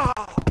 Oh!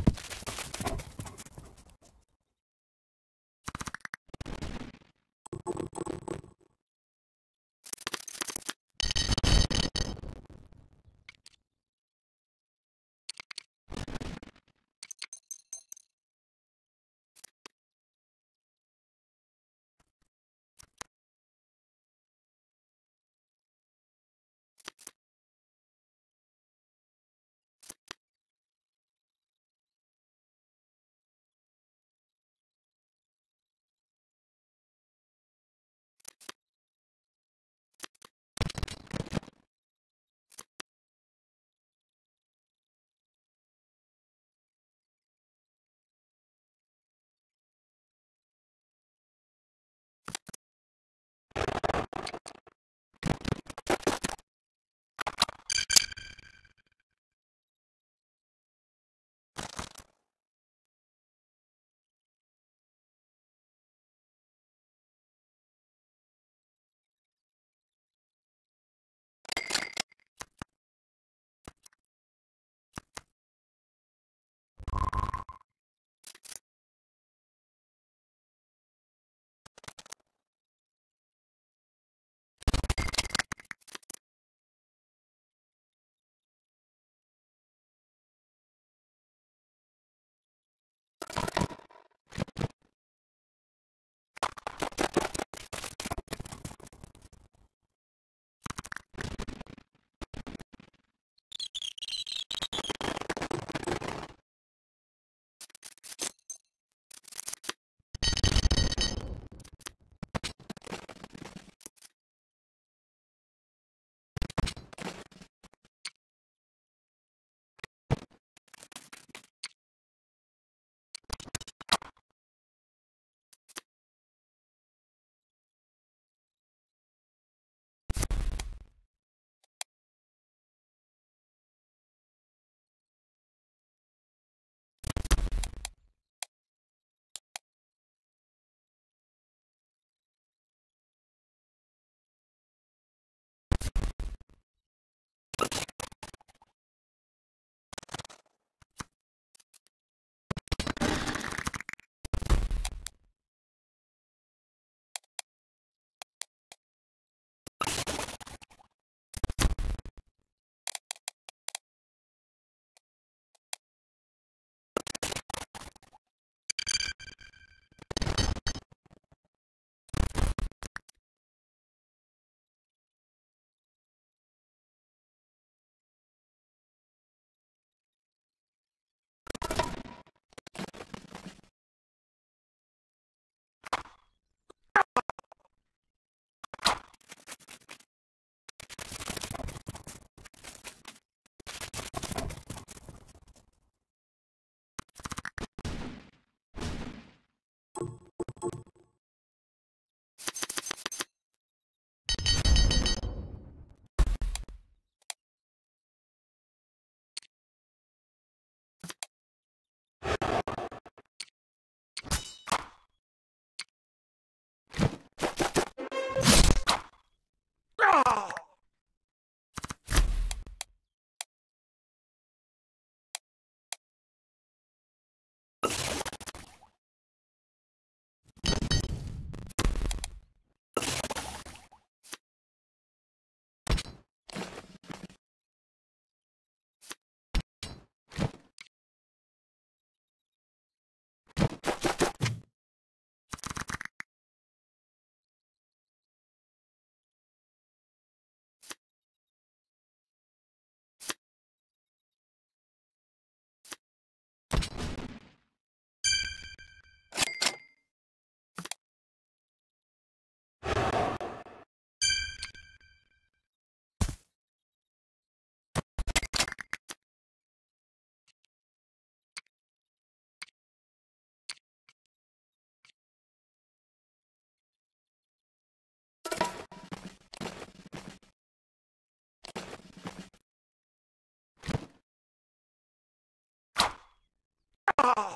you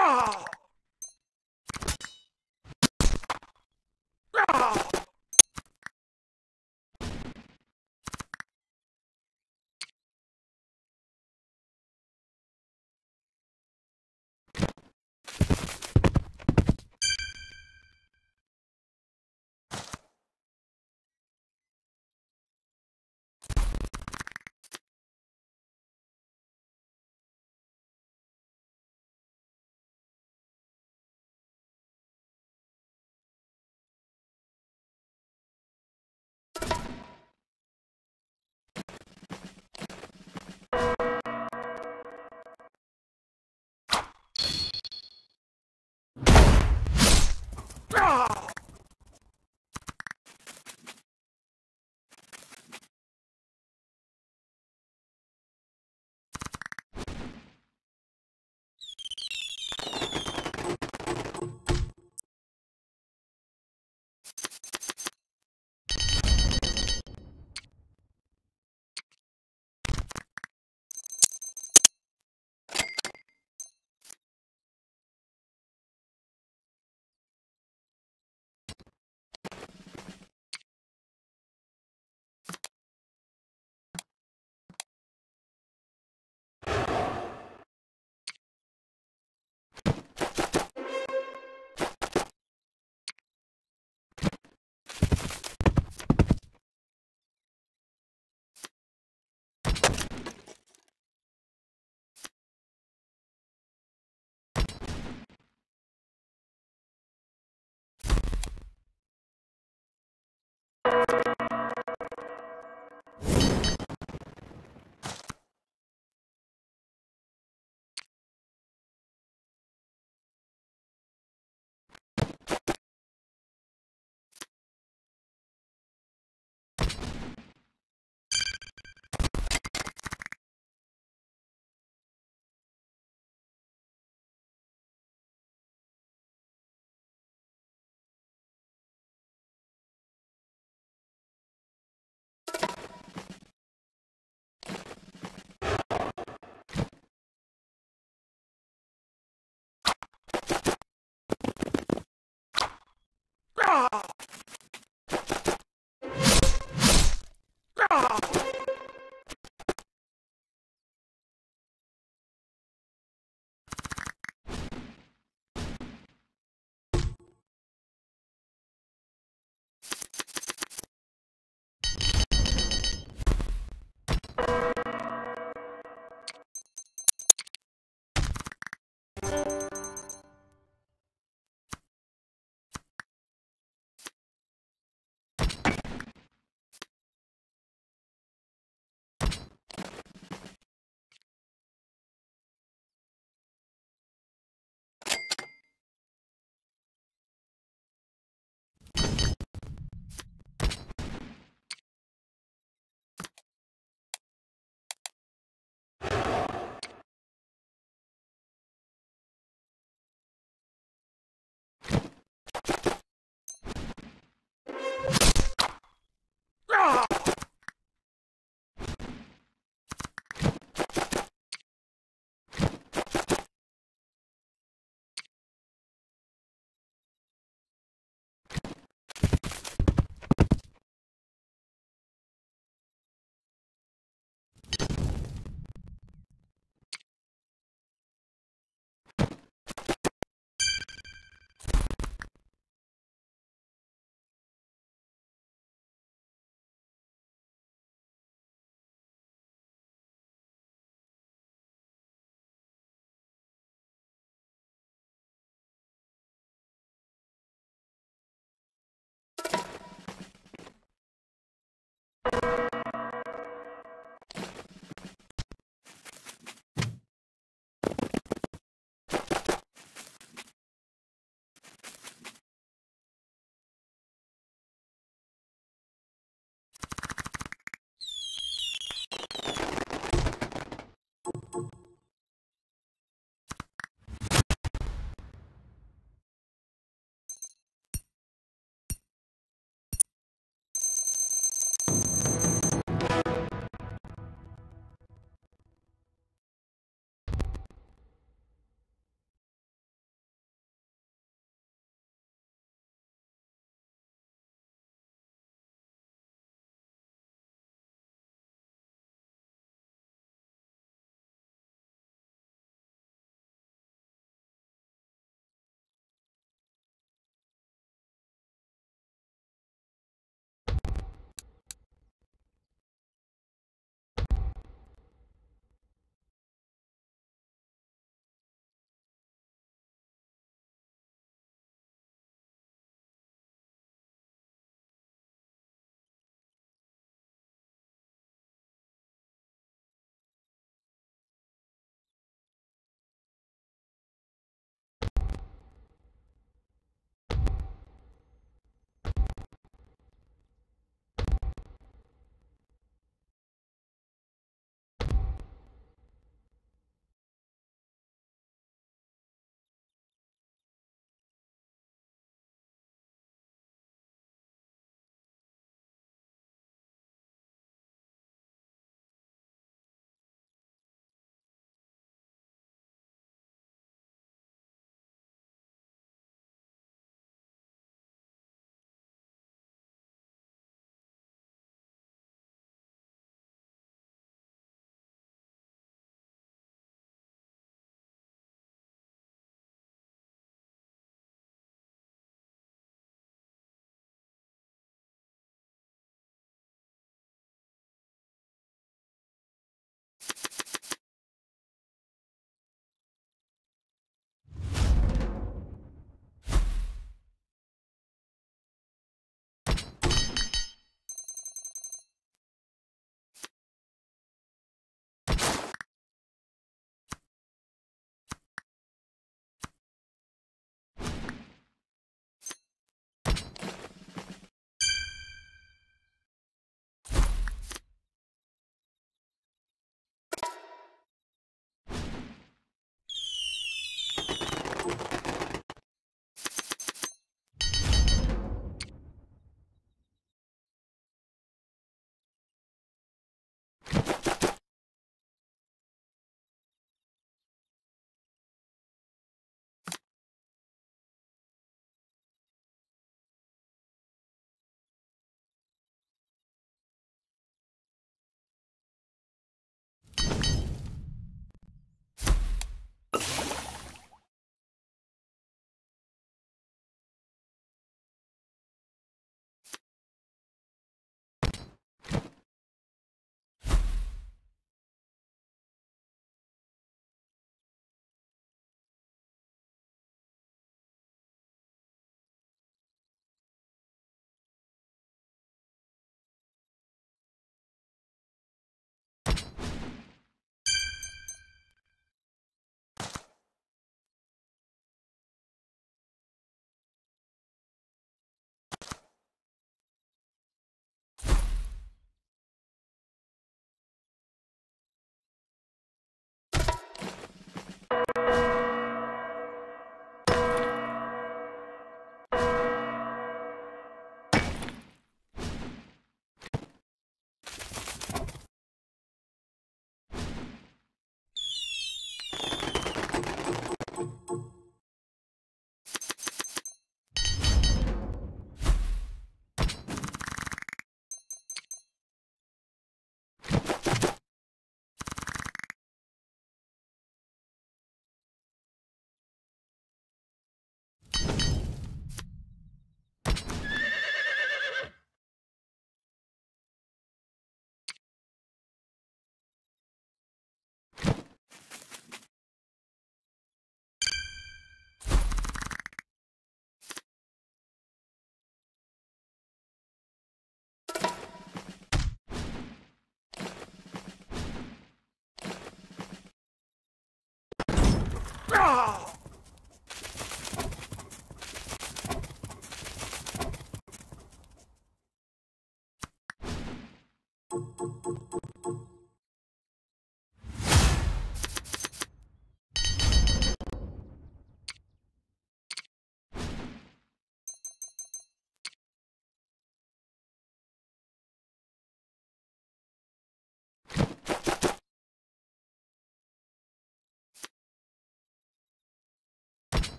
Ah! Wow. Ah!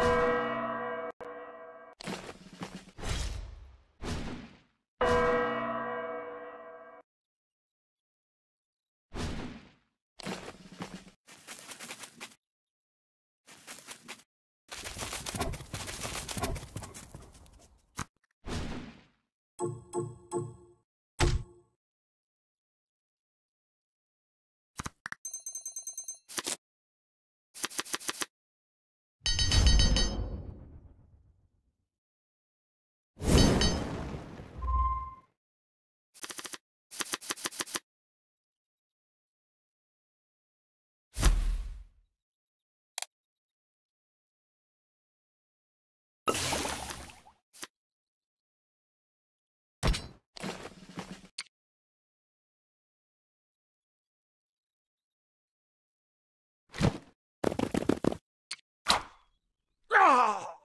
you God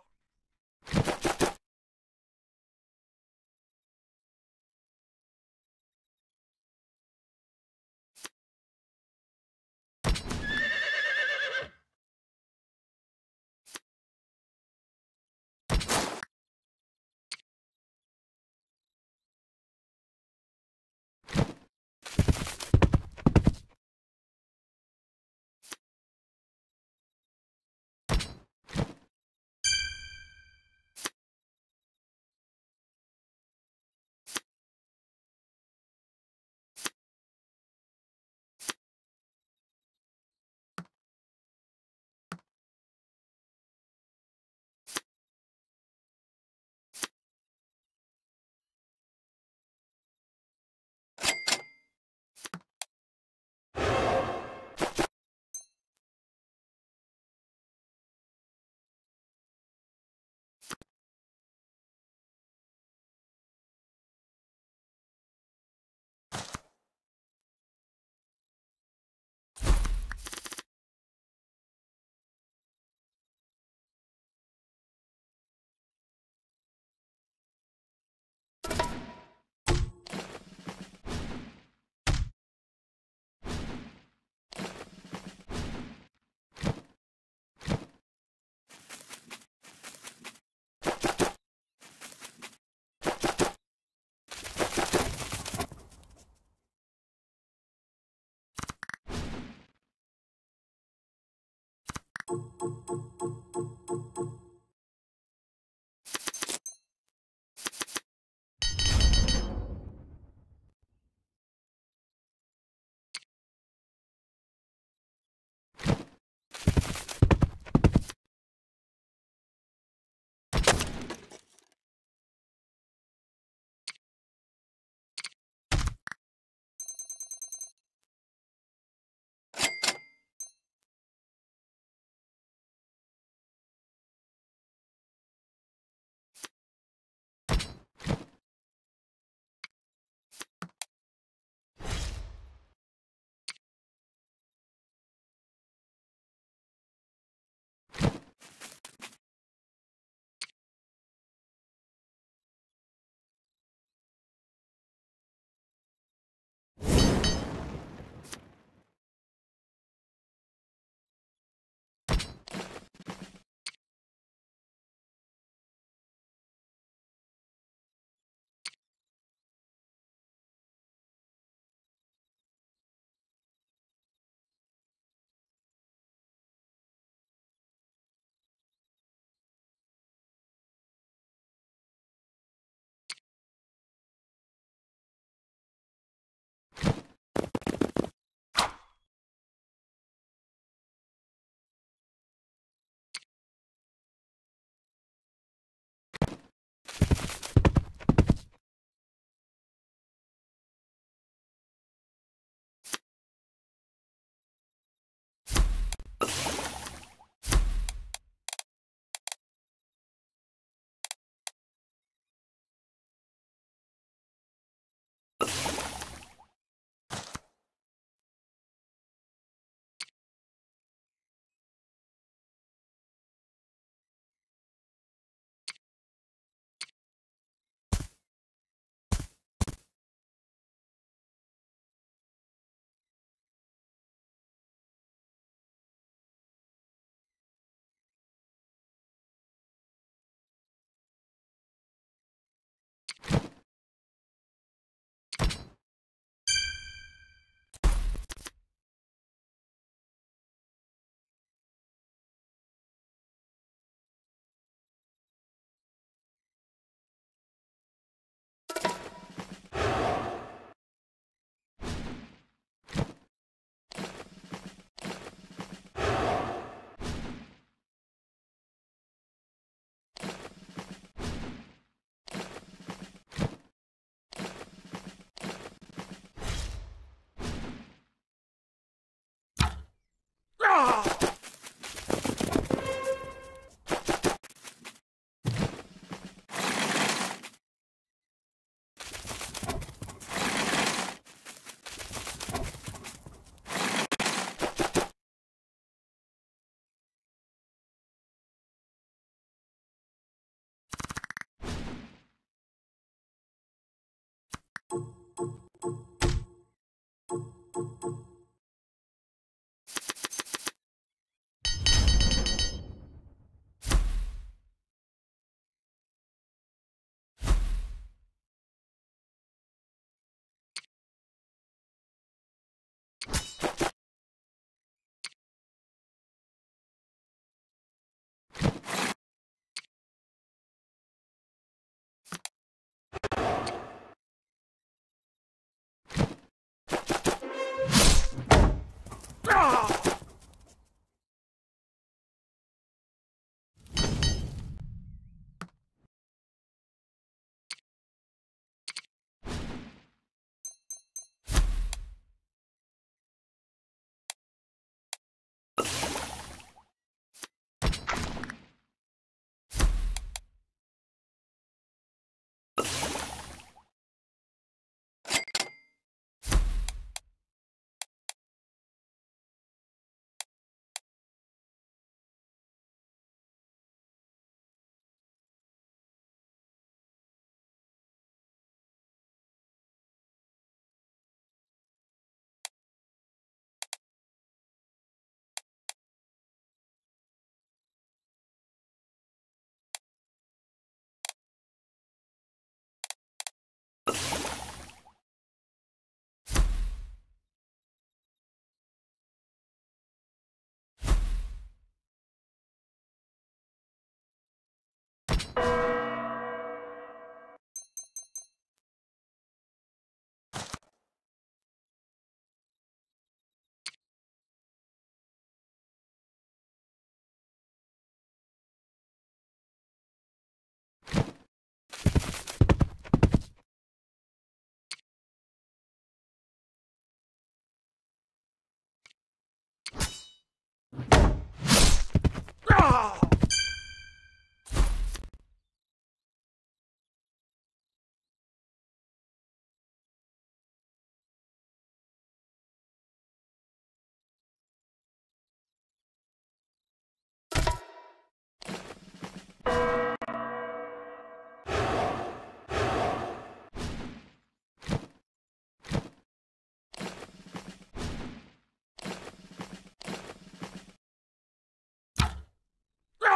you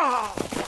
you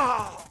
you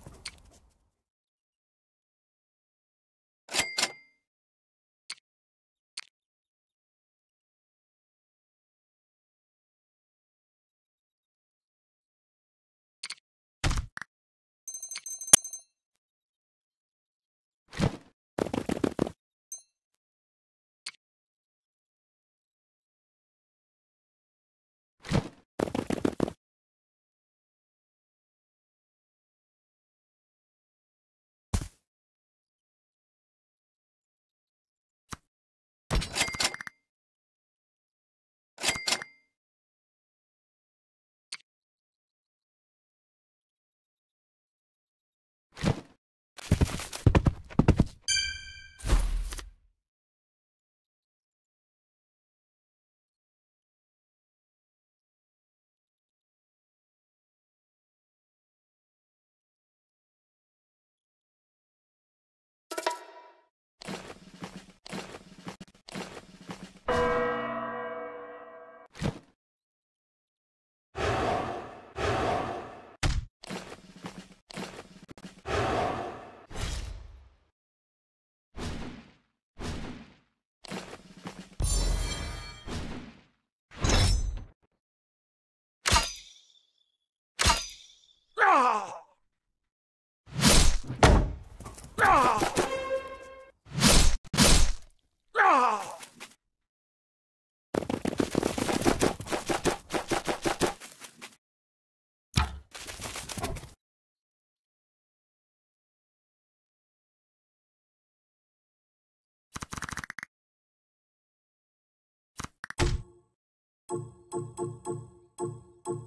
Thank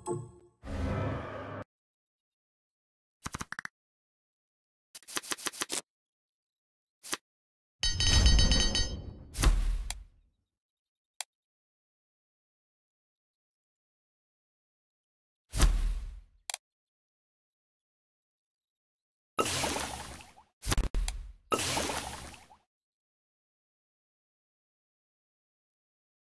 you.